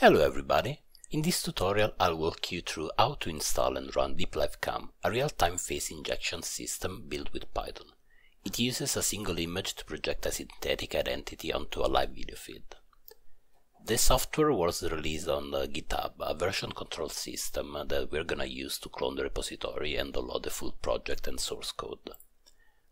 Hello everybody! In this tutorial I'll walk you through how to install and run DeepLiveCam, a real-time face injection system built with Python. It uses a single image to project a synthetic identity onto a live video feed. The software was released on GitHub, a version control system that we're gonna use to clone the repository and download the full project and source code.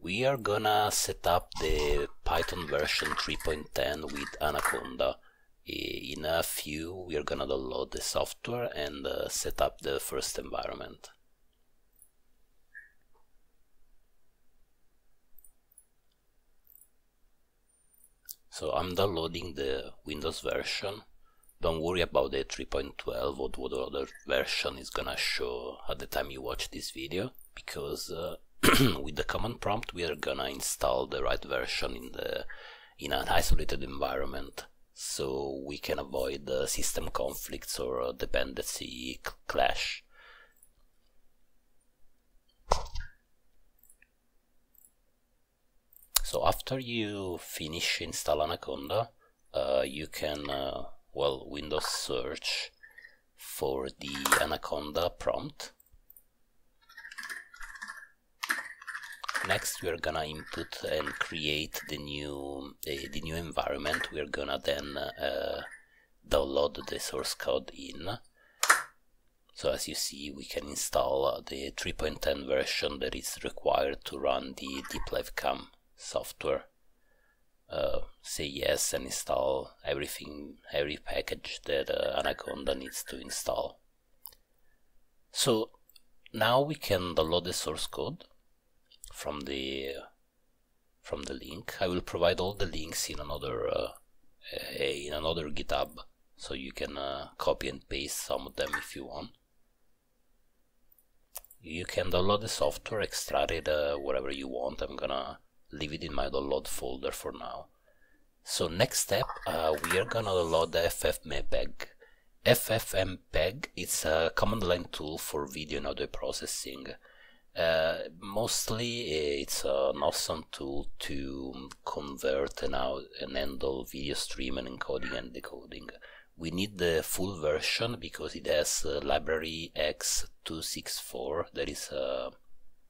We are gonna set up the Python version 3.10 with Anaconda. In a few, we are gonna download the software and uh, set up the first environment. So I'm downloading the Windows version. Don't worry about the 3.12 or what other version is gonna show at the time you watch this video because uh, with the command prompt we are gonna install the right version in the in an isolated environment so we can avoid uh, system conflicts or dependency clash. So after you finish install Anaconda, uh, you can, uh, well, Windows search for the Anaconda prompt. Next, we are gonna input and create the new the, the new environment. We are gonna then uh, download the source code in. So as you see, we can install the 3.10 version that is required to run the DeepLiveCam software. Uh, say yes and install everything, every package that uh, Anaconda needs to install. So now we can download the source code from the from the link. I will provide all the links in another uh, in another GitHub, so you can uh, copy and paste some of them if you want. You can download the software, extract it uh, you want. I'm gonna leave it in my download folder for now. So next step, uh, we are gonna download the FFmpeg. FFmpeg is a command line tool for video and audio processing. Uh, mostly it's an awesome tool to convert and, out, and handle video stream and encoding and decoding. We need the full version because it has uh, library X264 that is uh,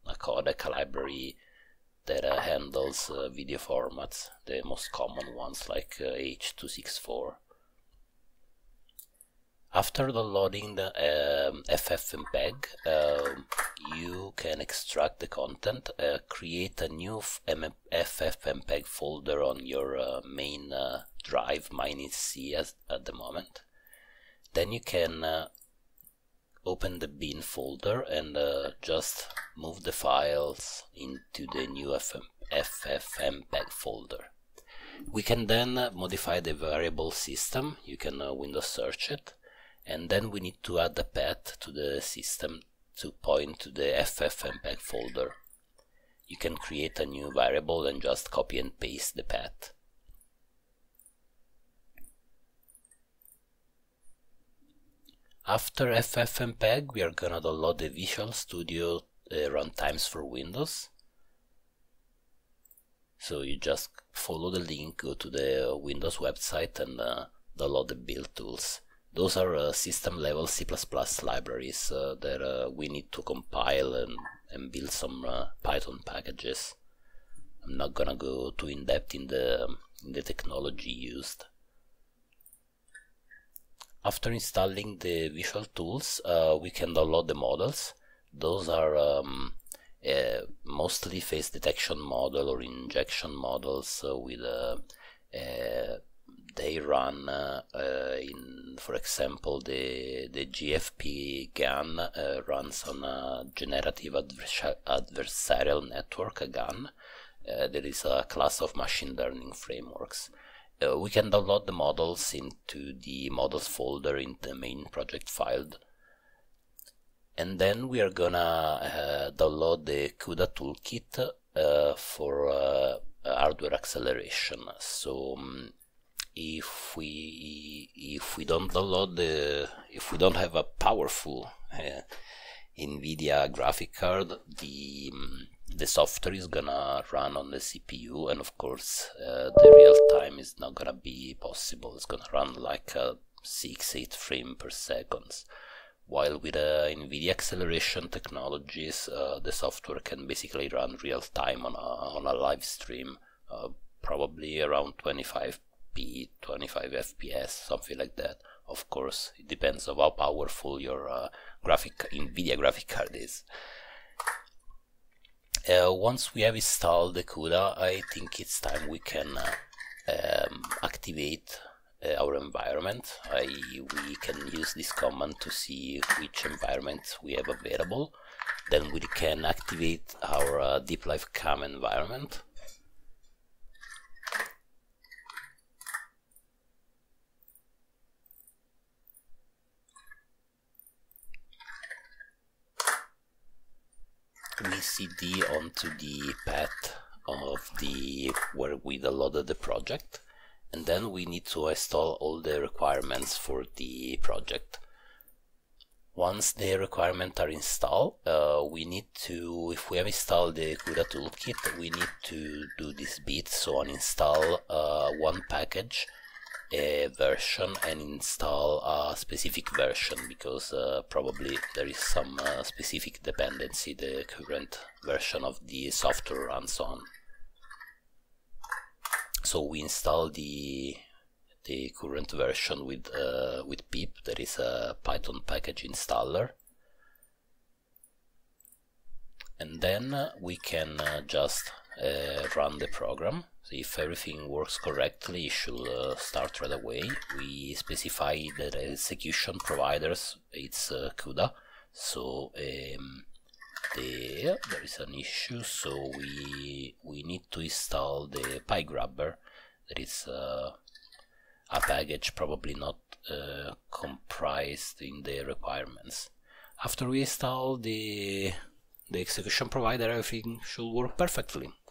a codec library that uh, handles uh, video formats, the most common ones like uh, H264. After downloading the um, FFmpeg, uh, you can extract the content, uh, create a new FFmpeg folder on your uh, main uh, drive, mine is C as, at the moment. Then you can uh, open the bin folder and uh, just move the files into the new FM, FFmpeg folder. We can then modify the variable system, you can Windows search it and then we need to add a path to the system to point to the ffmpeg folder. You can create a new variable and just copy and paste the path. After FFmpeg, we are gonna download the Visual Studio uh, runtimes for Windows. So you just follow the link, go to the Windows website and uh, download the build tools. Those are uh, system level C++ libraries uh, that uh, we need to compile and, and build some uh, Python packages. I'm not gonna go too in depth in the, in the technology used. After installing the visual tools, uh, we can download the models. Those are um, uh, mostly face detection model or injection models with they run uh, uh, in, for example, the the GFP GAN uh, runs on a generative adversarial network, a GAN. there is a class of machine learning frameworks. Uh, we can download the models into the models folder in the main project file and then we are gonna uh, download the CUDA toolkit uh, for hardware acceleration so um, if we if we don't download the if we don't have a powerful uh, NVIDIA graphic card, the um, the software is gonna run on the CPU, and of course uh, the real time is not gonna be possible. It's gonna run like a 6 8 frame per second while with uh, NVIDIA acceleration technologies, uh, the software can basically run real time on a, on a live stream, uh, probably around 25p, 25 fps, something like that. Of course, it depends on how powerful your uh, graphic NVIDIA graphic card is. Uh, once we have installed the CUDA, I think it's time we can uh, um, activate uh, our environment. I, we can use this command to see which environment we have available. Then we can activate our uh, Deep Live Cam environment. We cd onto the path of the where we downloaded the project. And then we need to install all the requirements for the project. Once the requirements are installed, uh, we need to, if we have installed the CUDA toolkit, we need to do this bit, so uninstall uh, one package, a version, and install a specific version, because uh, probably there is some uh, specific dependency the current version of the software and so on. So we install the the current version with uh, with pip. There is a python package installer. And then we can uh, just run the program. So if everything works correctly it should uh, start right away. We specify the execution providers it's uh, CUDA. So um, there there is an issue. So we we need to install the pygrabber that is uh, a package probably not uh, comprised in the requirements. After we install the the execution provider everything should work perfectly